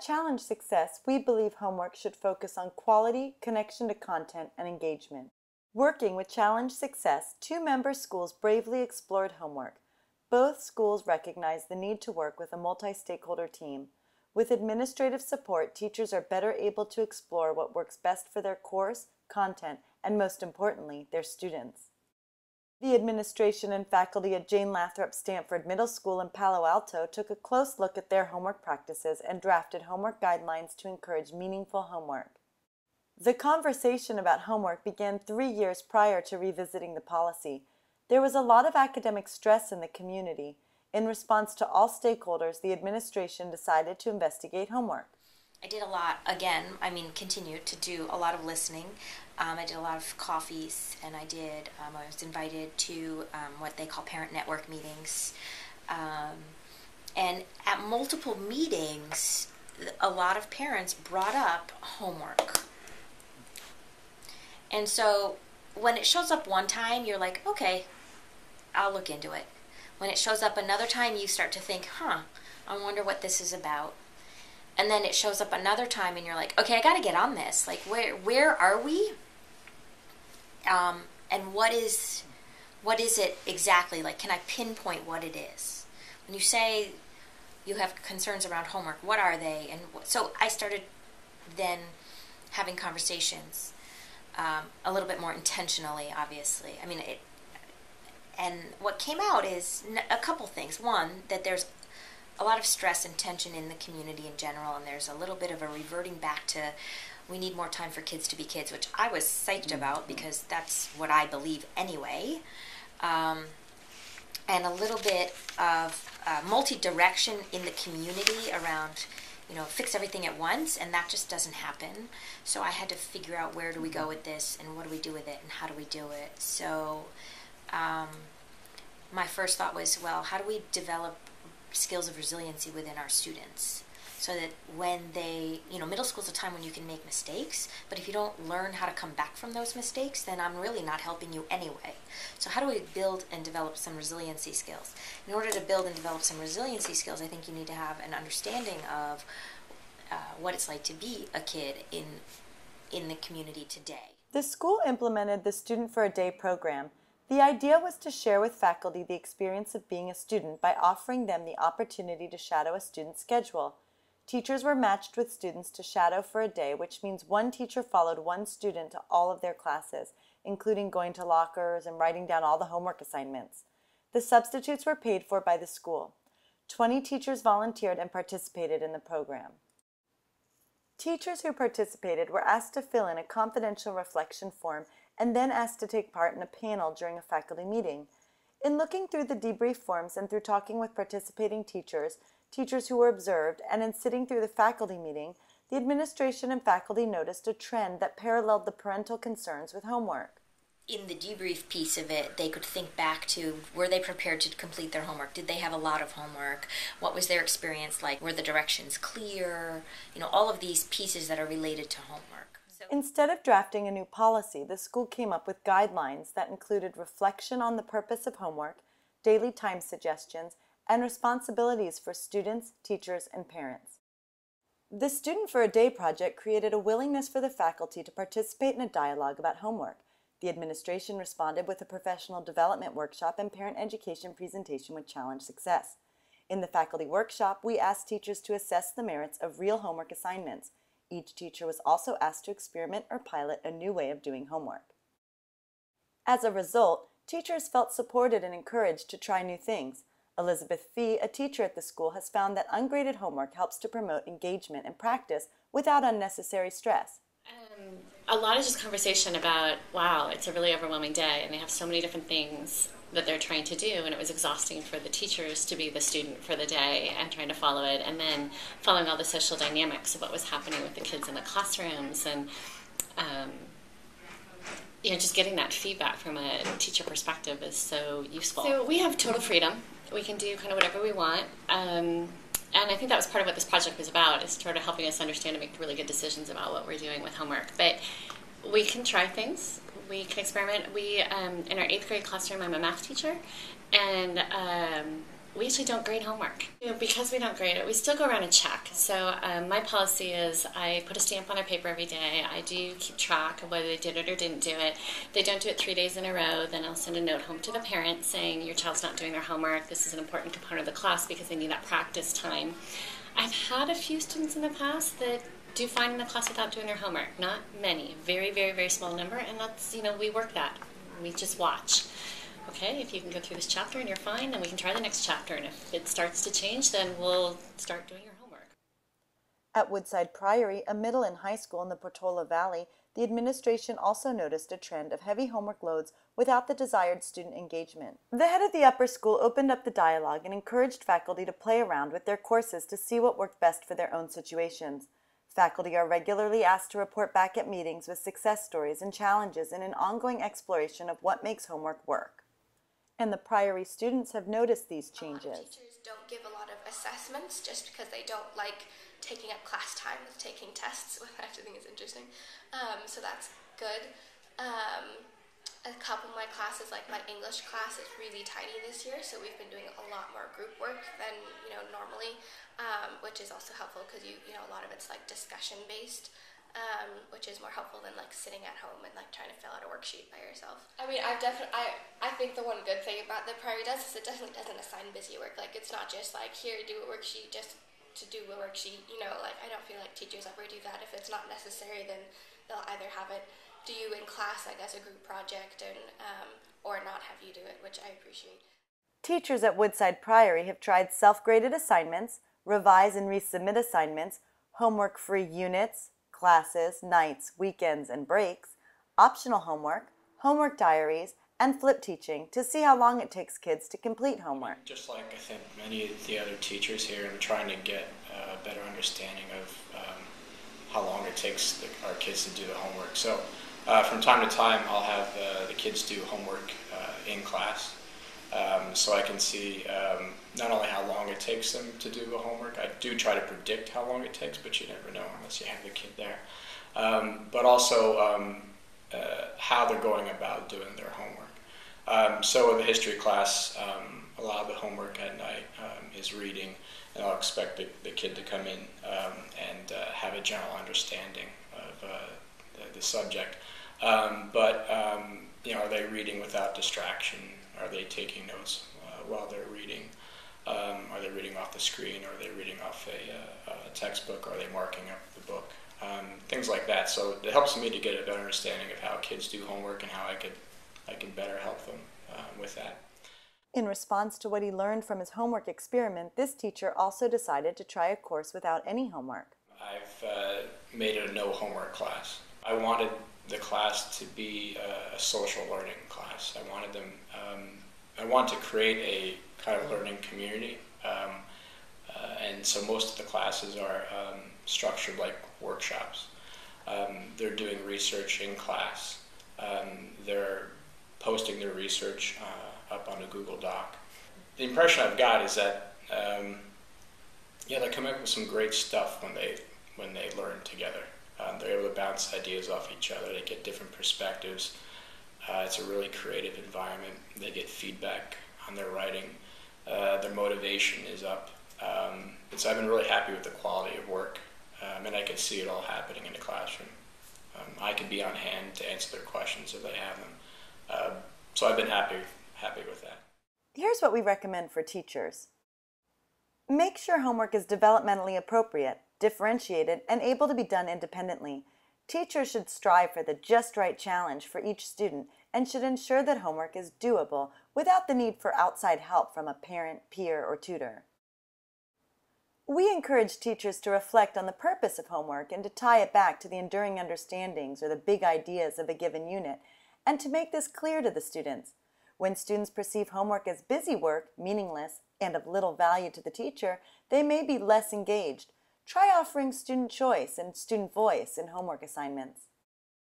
At Challenge Success, we believe homework should focus on quality, connection to content, and engagement. Working with Challenge Success, two member schools bravely explored homework. Both schools recognize the need to work with a multi stakeholder team. With administrative support, teachers are better able to explore what works best for their course, content, and most importantly, their students. The administration and faculty at Jane Lathrop Stanford Middle School in Palo Alto took a close look at their homework practices and drafted homework guidelines to encourage meaningful homework. The conversation about homework began three years prior to revisiting the policy. There was a lot of academic stress in the community. In response to all stakeholders, the administration decided to investigate homework. I did a lot, again, I mean, continued to do a lot of listening. Um, I did a lot of coffees, and I did, um, I was invited to um, what they call parent network meetings. Um, and at multiple meetings, a lot of parents brought up homework. And so when it shows up one time, you're like, okay, I'll look into it. When it shows up another time, you start to think, huh, I wonder what this is about and then it shows up another time and you're like okay i got to get on this. Like where where are we? Um, and what is what is it exactly? Like can i pinpoint what it is? When you say you have concerns around homework what are they? And so i started then having conversations um, a little bit more intentionally obviously. I mean it and what came out is a couple things. One that there's a lot of stress and tension in the community in general, and there's a little bit of a reverting back to we need more time for kids to be kids, which I was psyched mm-hmm. about because that's what I believe anyway. Um, and a little bit of uh, multi direction in the community around, you know, fix everything at once, and that just doesn't happen. So I had to figure out where do we go with this, and what do we do with it, and how do we do it. So um, my first thought was, well, how do we develop skills of resiliency within our students so that when they, you know, middle school is a time when you can make mistakes, but if you don't learn how to come back from those mistakes, then I'm really not helping you anyway. So, how do we build and develop some resiliency skills? In order to build and develop some resiliency skills, I think you need to have an understanding of uh, what it's like to be a kid in in the community today. The school implemented the Student for a Day program the idea was to share with faculty the experience of being a student by offering them the opportunity to shadow a student's schedule. Teachers were matched with students to shadow for a day, which means one teacher followed one student to all of their classes, including going to lockers and writing down all the homework assignments. The substitutes were paid for by the school. 20 teachers volunteered and participated in the program. Teachers who participated were asked to fill in a confidential reflection form and then asked to take part in a panel during a faculty meeting. In looking through the debrief forms and through talking with participating teachers, teachers who were observed, and in sitting through the faculty meeting, the administration and faculty noticed a trend that paralleled the parental concerns with homework. In the debrief piece of it, they could think back to were they prepared to complete their homework? Did they have a lot of homework? What was their experience like? Were the directions clear? You know, all of these pieces that are related to homework. Instead of drafting a new policy, the school came up with guidelines that included reflection on the purpose of homework, daily time suggestions, and responsibilities for students, teachers, and parents. The Student for a Day project created a willingness for the faculty to participate in a dialogue about homework. The administration responded with a professional development workshop and parent education presentation with challenge success. In the faculty workshop, we asked teachers to assess the merits of real homework assignments each teacher was also asked to experiment or pilot a new way of doing homework. As a result, teachers felt supported and encouraged to try new things. Elizabeth Fee, a teacher at the school, has found that ungraded homework helps to promote engagement and practice without unnecessary stress. Um, a lot of just conversation about, wow, it's a really overwhelming day, and they have so many different things that they're trying to do and it was exhausting for the teachers to be the student for the day and trying to follow it. And then following all the social dynamics of what was happening with the kids in the classrooms and um, you know just getting that feedback from a teacher perspective is so useful. So we have total freedom. We can do kind of whatever we want. Um, and I think that was part of what this project was about, is sort of helping us understand and make really good decisions about what we're doing with homework. But we can try things we can experiment. We um, in our eighth grade classroom, I'm a math teacher, and um, we actually don't grade homework. You know, because we don't grade it, we still go around and check. So um, my policy is I put a stamp on their paper every day. I do keep track of whether they did it or didn't do it. If they don't do it three days in a row, then I'll send a note home to the parent saying your child's not doing their homework. This is an important component of the class because they need that practice time. I've had a few students in the past that do fine in the class without doing their homework. Not many, very, very, very small number, and that's you know we work that. We just watch okay, if you can go through this chapter and you're fine, then we can try the next chapter. And if it starts to change, then we'll start doing your homework. At Woodside Priory, a middle and high school in the Portola Valley, the administration also noticed a trend of heavy homework loads without the desired student engagement. The head of the upper school opened up the dialogue and encouraged faculty to play around with their courses to see what worked best for their own situations. Faculty are regularly asked to report back at meetings with success stories and challenges in an ongoing exploration of what makes homework work and the Priory students have noticed these changes. teachers don't give a lot of assessments just because they don't like taking up class time with taking tests, which I actually think is interesting. Um, so that's good. Um, a couple of my classes, like my English class, is really tiny this year, so we've been doing a lot more group work than you know normally, um, which is also helpful because you you know a lot of it's like discussion based um, which is more helpful than like sitting at home and like trying to fill out a worksheet by yourself. I mean, I've definitely, I, I think the one good thing about the Priory does is it definitely doesn't assign busy work. Like it's not just like here do a worksheet just to do a worksheet. You know, like I don't feel like teachers ever do that. If it's not necessary, then they'll either have it do you in class like as a group project and um, or not have you do it, which I appreciate. Teachers at Woodside Priory have tried self-graded assignments, revise and resubmit assignments, homework-free units, classes, nights, weekends, and breaks, optional homework, homework diaries, and flip teaching to see how long it takes kids to complete homework. Just like I think many of the other teachers here, I'm trying to get a better understanding of um, how long it takes the, our kids to do the homework. So uh, from time to time, I'll have uh, the kids do homework uh, in class um, so I can see um, not only how long it takes them to do the homework, I do try to predict how long it takes, but you never know unless you have the kid there. Um, but also um, uh, how they're going about doing their homework. Um, so in the history class, um, a lot of the homework at night is reading, and I'll expect the, the kid to come in and uh, have a general understanding of uh, the, the, subject. But you know, are they reading without distraction? Are they taking notes uh, while they're reading? Um, are they reading off the screen? Are they reading off a, uh, a textbook? Are they marking up the book? Um, things like that. So it helps me to get a better understanding of how kids do homework and how I could I can better help them uh, with that. In response to what he learned from his homework experiment, this teacher also decided to try a course without any homework. I've uh, made it a no homework class. I wanted the class to be a, social learning class. I wanted them, um, I want to create a kind of learning community. Um, uh, and so most of the classes are um, structured like workshops. Um, they're doing research in class. Um, they're posting their research uh, up on a Google Doc. The impression I've got is that um, yeah, they come up with some great stuff when they when they learn together. Um, they're able to bounce ideas off each other. They get different perspectives. Uh, it's a really creative environment. They get feedback on their writing. Uh, their motivation is up. Um, and so I've been really happy with the quality of work, um, and I can see it all happening in the classroom. Um, I can be on hand to answer their questions if they have them. Uh, so I've been happy, happy with that. Here's what we recommend for teachers. Make sure homework is developmentally appropriate differentiated, and able to be done independently. Teachers should strive for the just right challenge for each student and should ensure that homework is doable without the need for outside help from a parent, peer, or tutor. We encourage teachers to reflect on the purpose of homework and to tie it back to the enduring understandings or the big ideas of a given unit, and to make this clear to the students. When students perceive homework as busy work, meaningless, and of little value to the teacher, they may be less engaged, Try offering student choice and student voice in homework assignments.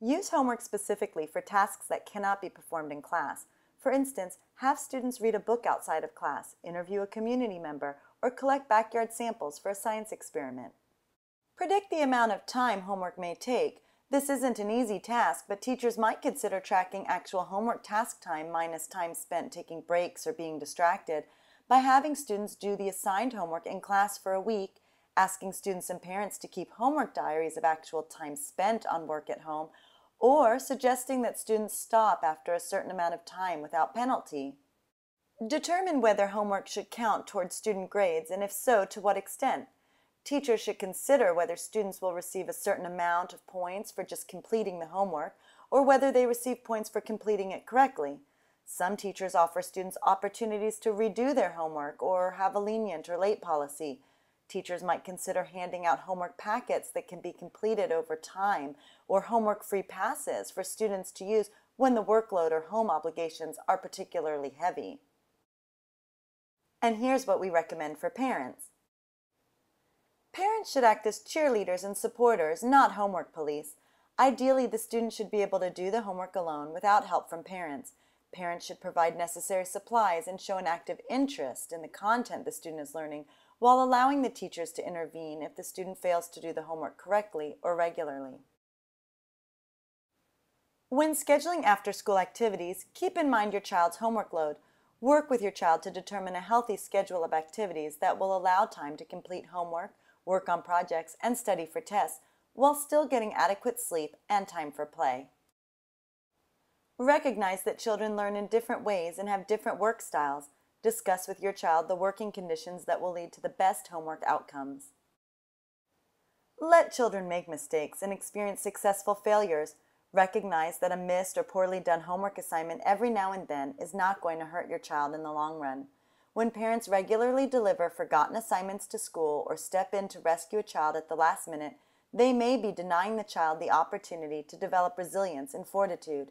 Use homework specifically for tasks that cannot be performed in class. For instance, have students read a book outside of class, interview a community member, or collect backyard samples for a science experiment. Predict the amount of time homework may take. This isn't an easy task, but teachers might consider tracking actual homework task time minus time spent taking breaks or being distracted by having students do the assigned homework in class for a week, asking students and parents to keep homework diaries of actual time spent on work at home, or suggesting that students stop after a certain amount of time without penalty. Determine whether homework should count towards student grades, and if so, to what extent. Teachers should consider whether students will receive a certain amount of points for just completing the homework, or whether they receive points for completing it correctly. Some teachers offer students opportunities to redo their homework or have a lenient or late policy. Teachers might consider handing out homework packets that can be completed over time or homework-free passes for students to use when the workload or home obligations are particularly heavy. And here's what we recommend for parents. Parents should act as cheerleaders and supporters, not homework police. Ideally, the student should be able to do the homework alone without help from parents. Parents should provide necessary supplies and show an active interest in the content the student is learning while allowing the teachers to intervene if the student fails to do the homework correctly or regularly. When scheduling after-school activities, keep in mind your child's homework load. Work with your child to determine a healthy schedule of activities that will allow time to complete homework, work on projects, and study for tests, while still getting adequate sleep and time for play. Recognize that children learn in different ways and have different work styles. Discuss with your child the working conditions that will lead to the best homework outcomes. Let children make mistakes and experience successful failures. Recognize that a missed or poorly done homework assignment every now and then is not going to hurt your child in the long run. When parents regularly deliver forgotten assignments to school or step in to rescue a child at the last minute, they may be denying the child the opportunity to develop resilience and fortitude.